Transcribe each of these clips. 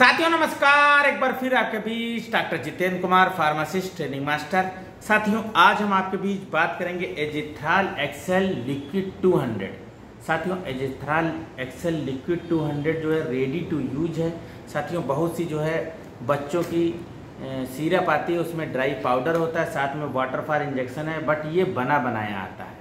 साथियों, नमस्कार। एक बार फिर आपके बीच doctor Jitendra Kumar, pharmacist, training master. साथियों, आज हम आपके बीच बात करेंगे एजिथ्राल एक्सेल लिक्विड 200 साथियों, एजिथ्राल एक्सेल लिक्विड 200 जो है रेडी टू यूज़ है। साथियों, बहुत सी जो है, बच्चों की सीरप आती है, उसमें ड्राई पाउडर होता है, साथ में वाटर फॉर इंजेक्शन है बट ये बना बनाया आता है।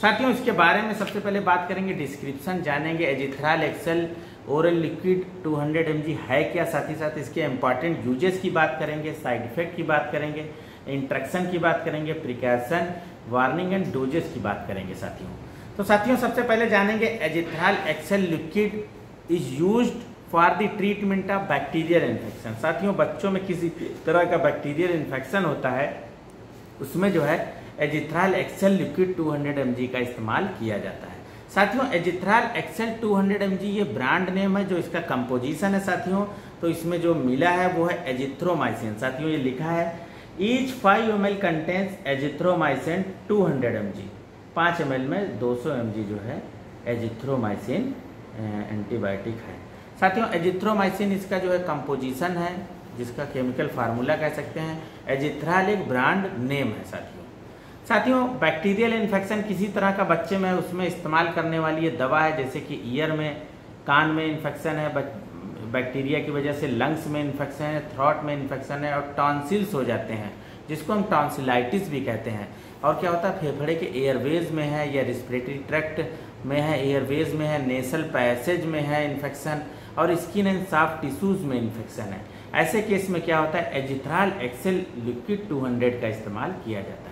साथियों, इसके बारे में सबसे पहले बात करेंगे डिस्क्रिप्शन, जानेंगे Azithral, XL, oral liquid 200 mg है क्या? साथ ही साथ इसके इंपॉर्टेंट यूजेस की बात करेंगे साइड इफ़ेक्ट की बात करेंगे इंट्रक्शन की बात करेंगे प्रिकॉशन वार्निंग एंड डोजेस की बात करेंगे साथियों। तो साथियों, सबसे पहले जानेंगे Azithral, XL liquid is use for the treatment of bacterial infection साथियों, बच्चों में किसी तरह का बैक्टीरियल इन्फेक्शन होता है, उसमें जो है एजिथ्राल एक्सेल लिक्विड 200 mg का इस्तेमाल किया जाता है। साथियों, एजिथ्राल एक्सेल 200 mg ये ब्रांड नेम है जो इसका कंपोजिशन है साथियों। तो इसमें जो मिला है वो है एजिथ्रोमाइसिन। साथियों, ये लिखा है each 5 M L contains azithromycin 200 mg 5 M में 200 mg जो है, एजिथ्रोमाइसिन एंटीबायोटिक है। साथियों, एजिथ्रोमाइसिन इसका जो है कंपोजिशन है, जिसका केमिकल फार्मूला कह सकते हैं। एजिथ्राल एक ब्रांड नेम है, साथियों। साथियों बैक्टीरियल इन्फेक्शन किसी तरह का बच्चे में उसमें इस्तेमाल करने वाली ये दवा है, जैसे कि ईयर में, कान में इन्फेक्शन है बैक्टीरिया की वजह से लंग्स में इन्फेक्शन है थ्रॉट में इन्फेक्शन है और टॉन्सिल्स हो जाते हैं, जिसको हम टॉन्सिलाइटिस भी कहते हैं। और क्या होता है, फेफड़े के एयरवेज में है या रिस्पिरेटरी ट्रैक्ट में है एयरवेज में है नेसल पैसेज में है इन्फेक्शन और स्किन एंड साफ़ टिश्यूज में इन्फेक्शन है। ऐसे केस में क्या होता है एजिथ्राल एक्सेल लिक्विड 200 का इस्तेमाल किया जाता है।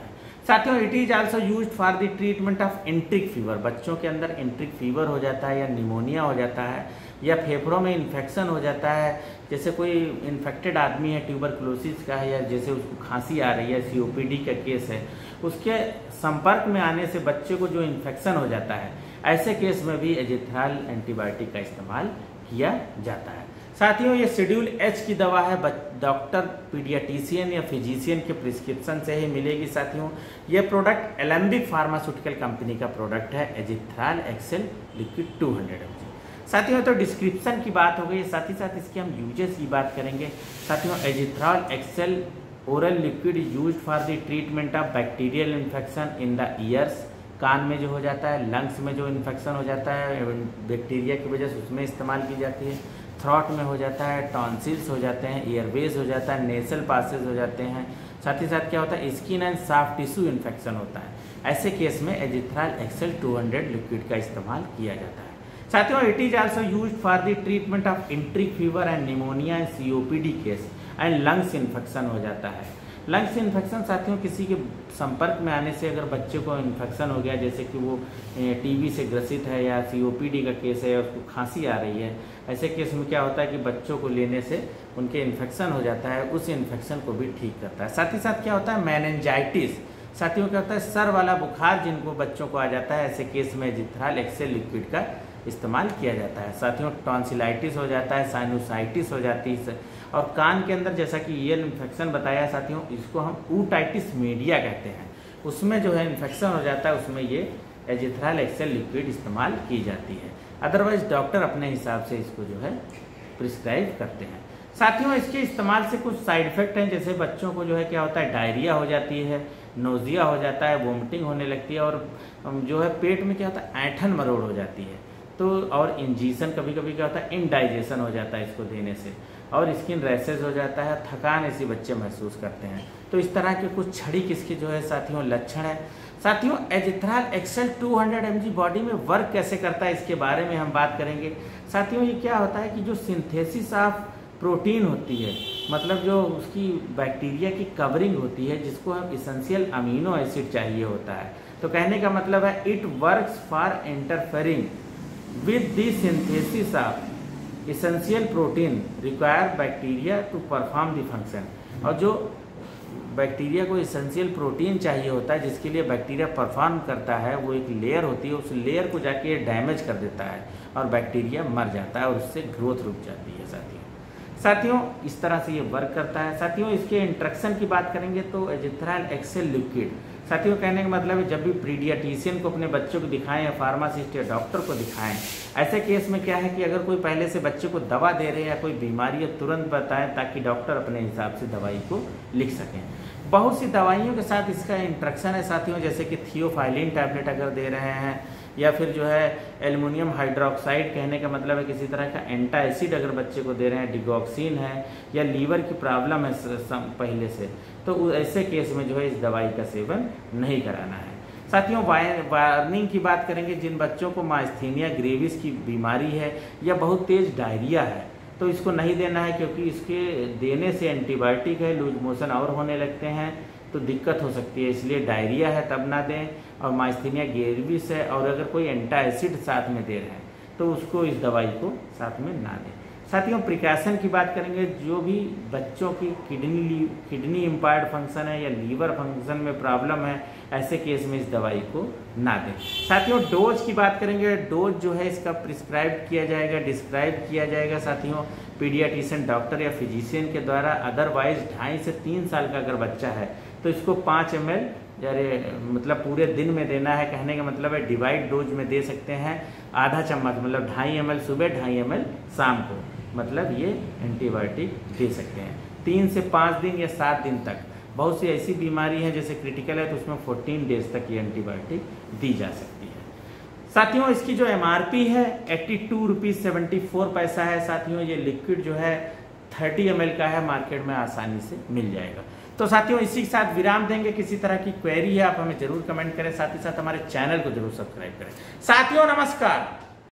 साथियों it is also use for the treatment of enteric fever बच्चों के अंदर इंट्रिक फीवर हो जाता है या निमोनिया हो जाता है या फेफड़ों में इन्फेक्शन हो जाता है, जैसे कोई इन्फेक्टेड आदमी है ट्यूबरक्लोसिस का है या जैसे उसको खांसी आ रही है सीओपीडी का केस है, उसके संपर्क में आने से बच्चे को जो इन्फेक्शन हो जाता है, ऐसे केस में भी एजिथ्राल एंटीबायोटिक का इस्तेमाल किया जाता है। साथियों, ये शेड्यूल एच की दवा है डॉक्टर पीडियाटिशियन या फिजिशियन के प्रिस्क्रिप्शन से ही मिलेगी साथियों। ये प्रोडक्ट एलम्बिक फार्मास्यूटिकल कंपनी का प्रोडक्ट है एजिथ्राल एक्सेल लिक्विड 200 हंड्रेड साथियों तो डिस्क्रिप्शन की बात हो गई, साथ ही साथ इसके हम यूजेस की बात करेंगे। साथियों Azithral XL oral liquid use for the treatment of bacterial infection in the ears कान में जो हो जाता है लंग्स में जो इन्फेक्शन हो जाता है बैक्टीरिया की वजह से उसमें इस्तेमाल की जाती है। थ्रॉट में हो जाता है टॉन्सिल्स हो जाते हैं ईयरवेज हो जाता है नेसल पासिस हो जाते हैं। साथ ही साथ क्या होता है skin and soft tissue infection होता है। ऐसे केस में एजिथ्राल एक्सेल 200 लिक्विड का इस्तेमाल किया जाता है। साथियों it is also use for the treatment of enteric fever and pneumonia and COPD case and lungs infection हो जाता है। लंग्स इन्फेक्शन साथियों किसी के संपर्क में आने से अगर बच्चे को इन्फेक्शन हो गया, जैसे कि वो टीबी से ग्रसित है या सीओपीडी का केस है या उसको खांसी आ रही है, ऐसे केस में क्या होता है कि बच्चों को लेने से उनके इन्फेक्शन हो जाता है, उस इन्फेक्शन को भी ठीक करता है। साथ ही साथ क्या होता है मैनेंजाइटिस साथियों, क्या होता है, सर वाला बुखार जिनको बच्चों को आ जाता है, ऐसे केस में जिथ्राल एक्सेल लिक्विड का इस्तेमाल किया जाता है। साथियों टॉन्सिलाइटिस हो जाता है साइनोसाइटिस हो जाती है। और कान के अंदर जैसा कि ईयर इन्फेक्शन बताया साथियों, इसको हम ऊटाइटिस मीडिया कहते हैं। उसमें जो है इन्फेक्शन हो जाता है, उसमें ये एजिथ्राल एक्सेल लिक्विड इस्तेमाल की जाती है। अदरवाइज़ डॉक्टर अपने हिसाब से इसको जो है प्रिस्क्राइब करते हैं। साथियों, इसके इस्तेमाल से कुछ साइड इफ़ेक्ट हैं, जैसे बच्चों को जो है क्या होता है डायरिया हो जाती है नोजिया हो जाता है वोमिटिंग होने लगती है और, जो है पेट में क्या होता है ऐठन मरोड़ हो जाती है। तो और इंजीसन कभी कभी क्या होता है इनडाइजेशन हो जाता है इसको देने से। और स्किन रैसेज हो जाता है, थकान ऐसे बच्चे महसूस करते हैं। तो इस तरह के कुछ छड़ी किसके जो है, साथियों, लक्षण है। साथियों एजिथ्राल एक्सेल 200 mg बॉडी में वर्क कैसे करता है, इसके बारे में हम बात करेंगे। साथियों, ये क्या होता है कि जो सिंथेसिस ऑफ़ प्रोटीन होती है मतलब जो उसकी बैक्टीरिया की कवरिंग होती है, जिसको हम इसेंशियल अमीनो एसिड चाहिए होता है। तो कहने का मतलब है it works for interfering with the synthesis of essential protein require bacteria to perform the function और जो बैक्टीरिया को इसेंशियल प्रोटीन चाहिए होता है, जिसके लिए बैक्टीरिया परफॉर्म करता है, वो एक लेयर होती है, उस लेयर को जाके डैमेज कर देता है और बैक्टीरिया मर जाता है और उससे ग्रोथ रुक जाती है साथियों। साथियों, इस तरह से ये वर्क करता है। साथियों, इसके इंट्रक्शन की बात करेंगे तो एजिथ्राइल एक्सेल लिक्विड साथियों, कहने का मतलब है जब भी प्रीडियाटिशियन को अपने बच्चों को दिखाएँ या फार्मासिस्ट या डॉक्टर को दिखाएँ, ऐसे केस में क्या है कि अगर कोई पहले से बच्चे को दवा दे रहे हैं या कोई बीमारी है, तुरंत बताएँ ताकि डॉक्टर अपने हिसाब से दवाई को लिख सकें। बहुत सी दवाइयों के साथ इसका इंट्रक्शन है साथियों, जैसे कि थियोफाइलिन टैबलेट अगर दे रहे हैं, या फिर जो है एल्युमिनियम हाइड्रोक्साइड कहने का मतलब है किसी तरह का एंटा एसिड अगर बच्चे को दे रहे हैं, डिगॉक्सिन है, या लीवर की प्रॉब्लम है पहले से तो ऐसे केस में जो है इस दवाई का सेवन नहीं कराना है। साथियों वार्निंग की बात करेंगे, जिन बच्चों को मास्थीनिया ग्रेविस की बीमारी है, या बहुत तेज डायरिया है तो इसको नहीं देना है क्योंकि इसके देने से एंटीबायोटिक है, लूज मोशन और होने लगते हैं तो दिक्कत हो सकती है, इसलिए डायरिया है तब ना दें और माइस्थीनिया गेरविस है और अगर कोई एंटा एसिड साथ में दे रहे हैं तो उसको इस दवाई को साथ में ना दें। साथियों प्रिकॉशन की बात करेंगे, जो भी बच्चों की किडनी किडनी इम्पायर्ड फ़ंक्शन है या लीवर फ़ंक्शन में प्रॉब्लम है, ऐसे केस में इस दवाई को ना दें। साथियों डोज की बात करेंगे डोज जो है इसका प्रिस्क्राइब किया जाएगा डिस्क्राइब किया जाएगा साथियों पीडियाटिशियन डॉक्टर या फिजिशियन के द्वारा। अदरवाइज़ ढाई से तीन साल का अगर बच्चा है तो इसको पाँच एम एल मतलब पूरे दिन में देना है, कहने का मतलब है डिवाइड डोज में दे सकते हैं, आधा चम्मच मतलब ढाई एम सुबह, ढाई एम शाम को। मतलब ये एंटीबायोटिक दे सकते हैं। तीन से पाँच दिन या सात दिन तक। बहुत सी ऐसी बीमारी है जैसे क्रिटिकल है तो उसमें फोर्टीन डेज़ तक ये एंटीबायोटिक दी जा सकती है। साथियों, इसकी जो एमआरपी है eighty two rupees seventy four पैसा है। साथियों, ये लिक्विड जो है थर्टी एम का है। मार्केट में आसानी से मिल जाएगा। तो साथियों, इसी के साथ विराम देंगे। किसी तरह की क्वेरी है, आप हमें ज़रूर कमेंट करें। साथ ही साथ हमारे चैनल को ज़रूर सब्सक्राइब करें। साथियों, नमस्कार।